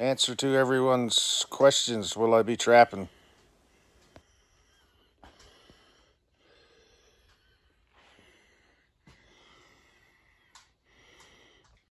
answer to everyone's questions. Will I be trapping?